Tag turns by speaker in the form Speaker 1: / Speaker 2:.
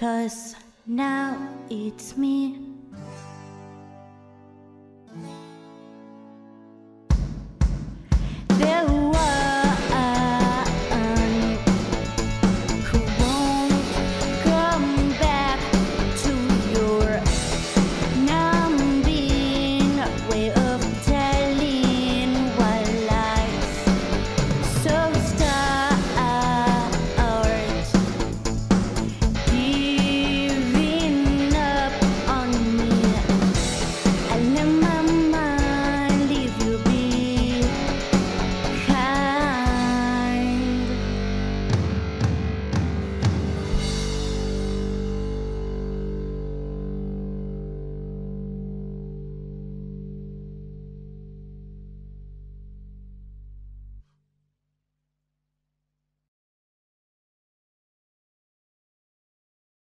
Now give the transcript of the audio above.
Speaker 1: Cause now it's me.